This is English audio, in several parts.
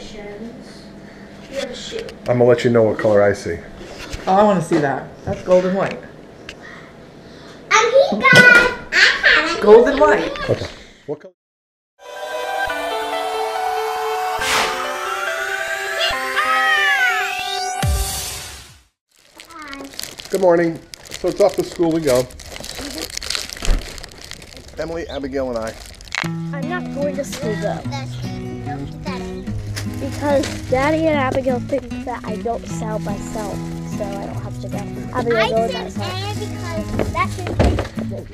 competitions. You have a shoe. I'm gonna let you know what color I see. Oh, I want to see that. That's gold and white. I'm here, guys. I have a Gold and white. Okay. What color? Good morning. So it's off to school we go. Mm-hmm. Emily, Abigail, and I. I'm not going to school though. Because Daddy and Abigail think that I don't sound myself, so I don't have to go. Abigail, I go with said sound. A because that's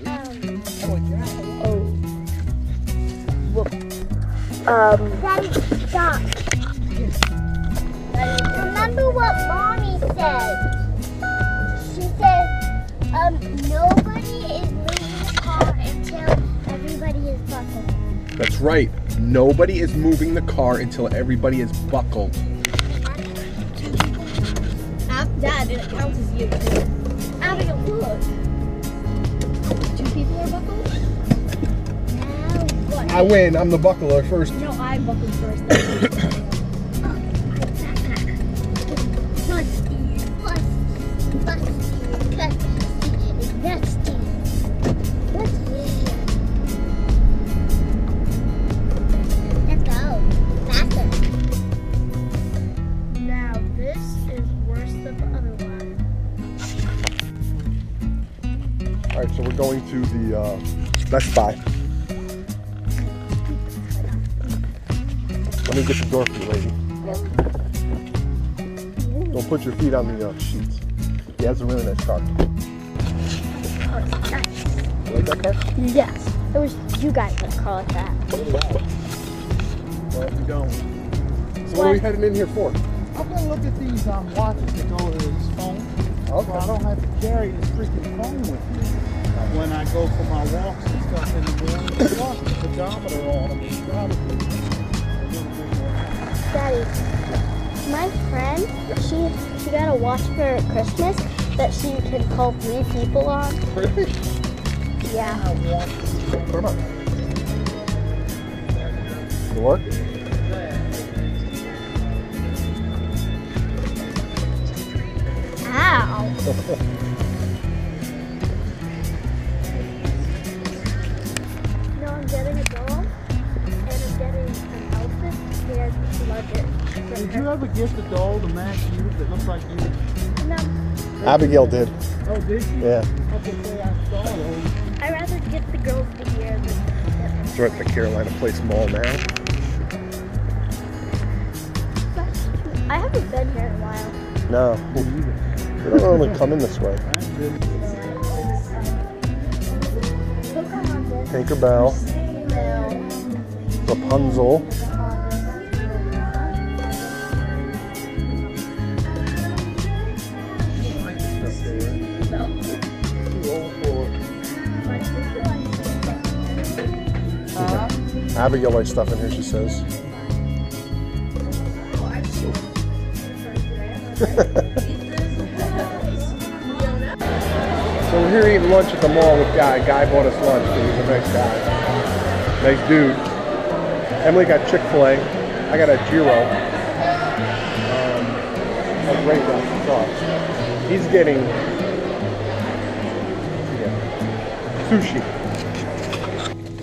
um, Oh. Whoop. Um, Daddy, stop. Remember what Mommy said? She said, um, nobody is moving the car until everybody is buckled. That's right. Nobody is moving the car until everybody is buckled. Dad, it counts as you. Abigail, look. Two people are buckled? Now, what? I win. I'm the buckler first. No, I buckled first. Let me get the door for you, lady. Don't put your feet on the uh, sheets. He has a really nice car. You like that car? Yes. It was you guys that call it that. Well, we don't. So what are we heading in here for? I'm gonna look at these um, watches that go with his phone, so I don't have to carry this freaking phone with me when I go for my walks and stuff in the morning. Plus, the pedometer on them Daddy, my friend, she she got a watch for Christmas that she can call three people on. Really? Yeah. I Put them on. It work? Ow. ever get the doll to match you that looks like you? No, Abigail did. Oh, did you? Yeah. Okay, I saw those. I'd rather get the girls the year than We're at the Carolina Place Mall now. I haven't been here in a while. No. We don't normally come in this way. Tinkerbell, Rapunzel. Abigail likes stuff in here, she says. So we're here eating lunch at the mall with Guy. Guy bought us lunch, so he's a nice guy. Nice dude. Emily got Chick-fil-A. I got a gyro. Um, a great. He's getting yeah, sushi.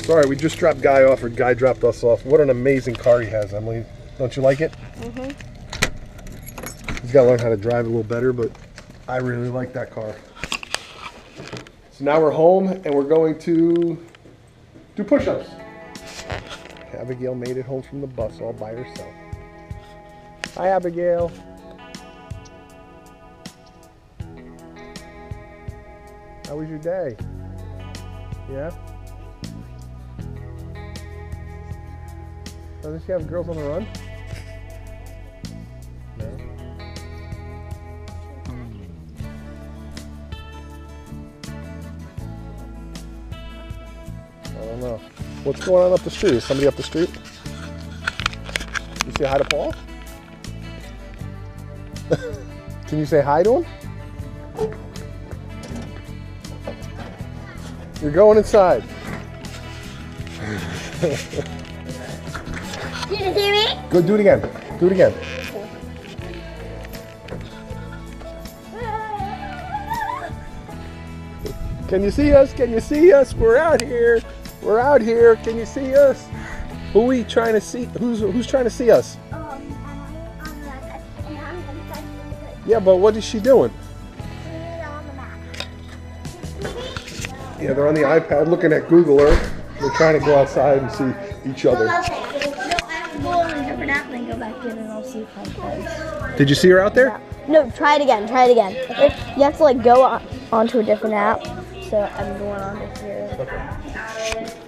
Sorry, we just dropped Guy off, or Guy dropped us off. What an amazing car he has, Emily. Don't you like it? Mm-hmm. He's got to learn how to drive a little better, but I really like that car. So now we're home and we're going to do push-ups. Abigail made it home from the bus all by herself. Hi, Abigail. How was your day? Yeah? Doesn't she have girls on the run? No. I don't know. What's going on up the street? Is somebody up the street? You say hi to Paul? Can you say hi to him? You're going inside. Did you hear me? Go do it again. Do it again. Can you see us? Can you see us? We're out here. We're out here. Can you see us? Who are we trying to see? Who's who's trying to see us? Um, and I'm on the left, and I'm inside the Yeah, but what is she doing? on the map. Yeah, they're on the iPad looking at Google Earth. They're trying to go outside and see each other. No, I have to go a and then go back in and I'll see if I'm close. Did you see her out there? No, try it again. Try it again. You have to like go on, onto a different app. So I'm going on to here.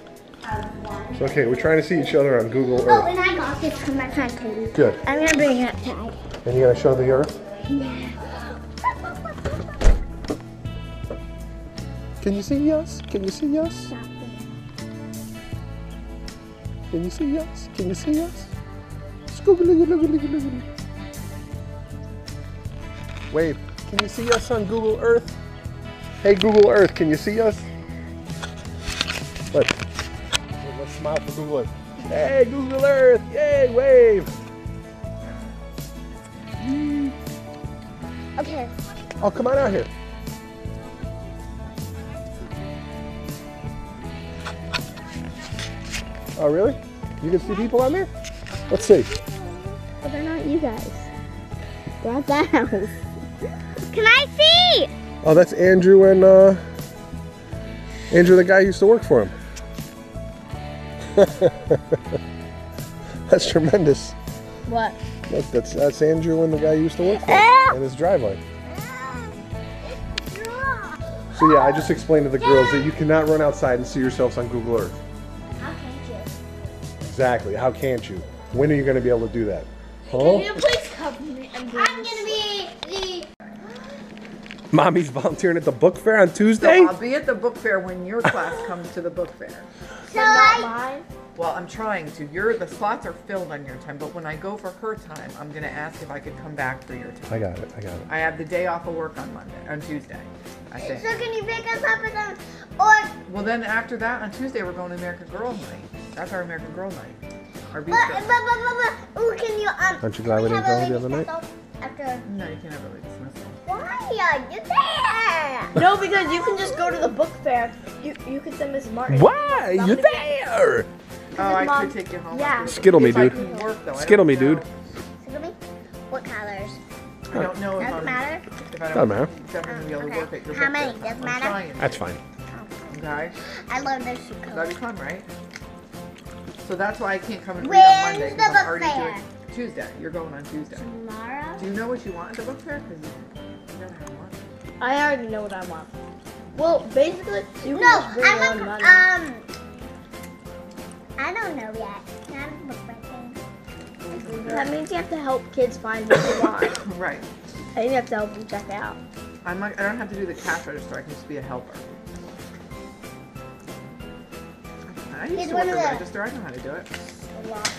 It's okay. We're trying to see each other on Google Earth. Oh, Earth. and I got this from my friend Katie. Good. I'm gonna bring it tag. And you gonna show the Earth? Yeah. Can you see us? Can you see us? Can you see us? Can you see us? Scoogly-googly-googly-googly. Wave. Can you see us on Google Earth? Hey Google Earth, can you see us? Look. Let's smile for Google Earth. Hey Google Earth! Yay! Wave! Okay. Oh, come on out here. Oh, really? You can see people on there? Let's see. But they're not you guys. They're at that house. Can I see? Oh, that's Andrew and uh, Andrew, the guy who used to work for him. that's tremendous. What? Look, that's that's Andrew and the guy who used to work for him in his driveway. So yeah, I just explained to the girls that you cannot run outside and see yourselves on Google Earth. How can't you? Exactly. How can't you? When are you going to be able to do that? Huh? please cover me? I'm gonna be the. Mommy's volunteering at the book fair on So Tuesday. I'll be at the book fair when your class comes to the book fair. So I. Well, I'm trying to. Your the slots are filled on your time, but when I go for her time, I'm gonna ask if I could come back for your time. I got it. I got it. I have the day off of work on Monday, on Tuesday. I So can you pick us up with them? Or Well, then after that, on Tuesday, we're going to American Girl Night. That's our American Girl Night. Our beach but, day. but, but, but, ooh, can you um? Aren't you glad we can didn't go a the other night? After. No, you can't have early dismissal. Why are you there? No, because you can just go to the book fair. You you could send Mrs. Martin. Why? Mom You're to be- there. Oh, I Mom- could take you home. yeah. Skittle me, dude. work, though. Skittle don't me, dude. know. Excuse me? What colors? I don't know Doesn't matter. If I Doesn't don't, matter. If I'm gonna be able to Okay. work at your How many? Doesn't matter? That's fine. Okay. I love those shoe That'd be fun, right? So that's why I can't come and read on Monday When's because the I'm already book doing Tuesday. You're going on Tuesday. Tomorrow? Do you know what you want at the book fair? Because you, you gotta have one. I already know what I want. Well, basically, you can No, just bring I your own want. money. Um. I don't know yet. Not a book fair thing. that means you have to help kids find what they want. Right. and you have to help them check out. I'm not, I don't have to do the cash register. I can just be a helper. I used He's to work of the the- register. I know how to do it.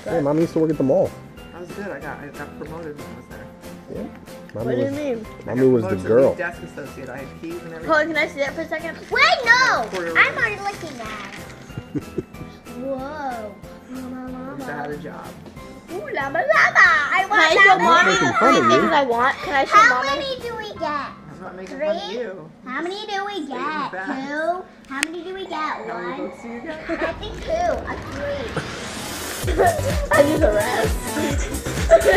Hey, mommy used to work at the mall. I was good. I got I got promoted when I was there. Yeah. What Mommy do you mean? Mommy was the girl. lead desk associate. I had keys and everything. Chloe, can I see that for a second? Wait, no! I'm already looking at it. Whoa. At least I had a job. Ooh, lama lama. I Can I want show that mommy the three things. I want? Can I show How mommy? many do we get? I'm not making fun of Three? you. How many do we get? back. Two? How many do we get? One? books do you get? I think two. A three. I do the rest.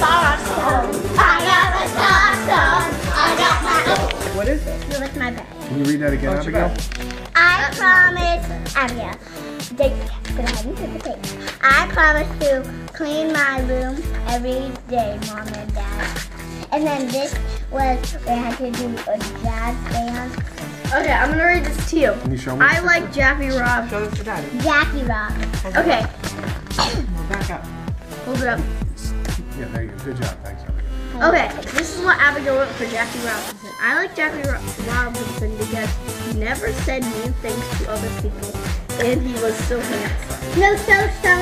I got a taco. I got my. What is it? Give us my bag. Can you read that again, What's your Abigail? bag? I promise, Abigail. Take, go ahead and take the tape. I promise to clean my room every day, mom and dad. And then this was we had to do a jazz band. Okay, I'm gonna read this to you. Can you show me? I like Jackie Rob. Show this to daddy. Jackie Rock. Okay, back up. hold it up. Yeah, there you go. Good job. Thanks, Abigail. Okay, this is what Abigail wrote for Jackie Robinson. I like Jackie Ro- Robinson because he never said mean things to other people, and he was so handsome. No, so so.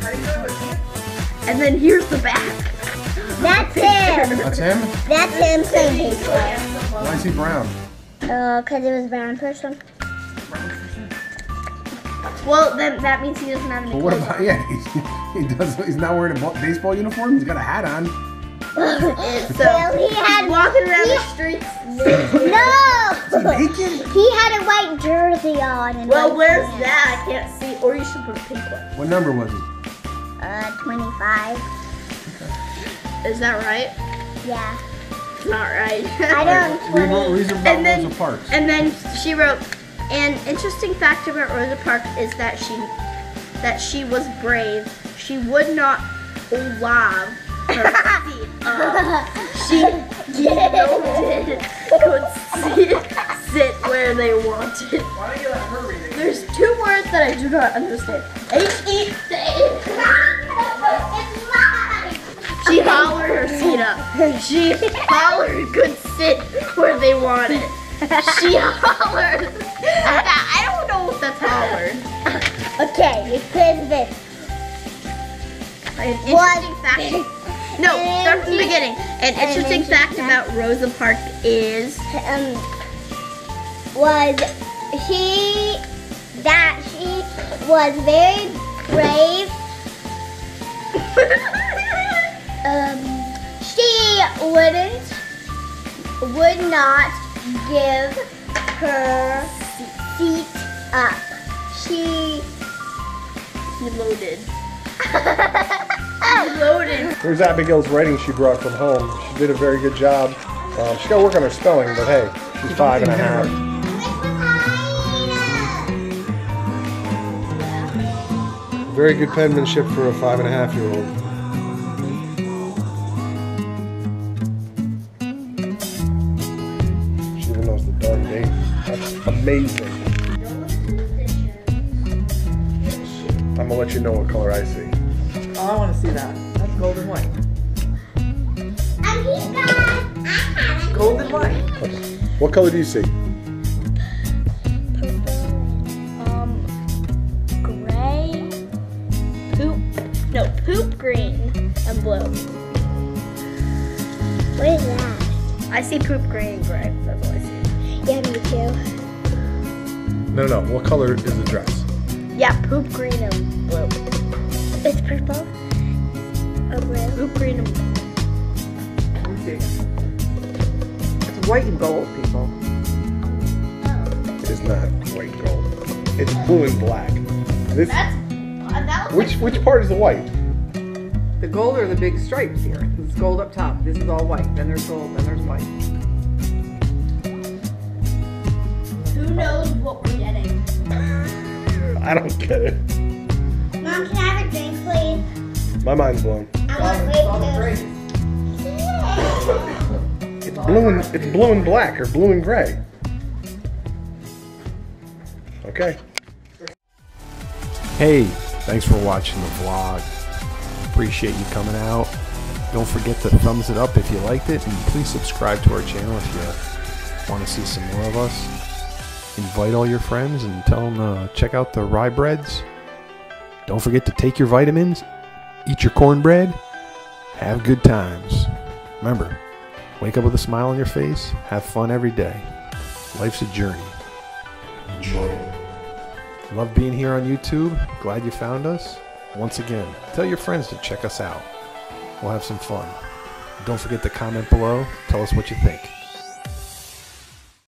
How do you know it? And then here's the back. That's him. That's him? That's him. Why is he brown? Uh, cause it was brown person. Well, then that means he doesn't have any But what about on. yeah? He's, he does. He's not wearing a baseball uniform. He's got a hat on. So Well, he had walking around he- the streets. No! He had a white jersey on. And Well, where's pants. that? I can't see. Or you should put a pink one. What number was he? Uh, 25. Is that right? Yeah. Not right. I don't. Read, 20. read about And then- Rosa Parks. And then she wrote, an interesting fact about Rosa Parks is that she that she was brave. She would not love feet up. She could sit, sit where they wanted. There's two words that I do not understand. H it's mine! She hollered her seat up. She hollered could sit where they wanted. She hollered. I don't know if that's hollered. Okay, it says this. An interesting fact. No, start from the beginning. An interesting fact fact. about Rosa Parks is um, was she that she was very brave. um, she wouldn't would not give her seat up. She he loaded. Loaded. Here's Abigail's writing she brought from home. She did a very good job. Um, she got to work on her spelling, but hey, she's five and a half. Very good penmanship for a five and a half year old. She even knows the darn date. That's amazing. I'm gonna let you know what color I see. Oh, I want to see that. That's golden white. and he got Golden white. What color do you see? Um, gray, poop, no, poop green and blue. What is that? I see poop green and gray. That's all I see. Yeah, me too. No, no, no. What color is the dress? Yeah, poop green and blue. It's purple. Blue. Poop green and blue. Let me see. It's white and gold, people. It is not white and gold. It's blue and black. This, That's uh, that looks which which part is the white? The gold are the big stripes here. It's gold up top. This is all white. Then there's gold. Then there's white. Who knows what we're getting? I don't get it. Mom, can I have a drink, please? My mind's blown. I It's want great. grape It's blue and it's blue and black or blue and gray. Okay. Hey, thanks for watching the vlog. Appreciate you coming out. Don't forget to thumbs it up if you liked it, and please subscribe to our channel if you want to see some more of us. Invite all your friends and tell them to check out the Ryebreads. Don't forget to take your vitamins, eat your cornbread, have good times. Remember, wake up with a smile on your face, have fun every day. Life's a journey. Enjoy it. Love being here on YouTube. Glad you found us. Once again, tell your friends to check us out. We'll have some fun. Don't forget to comment below. Tell us what you think.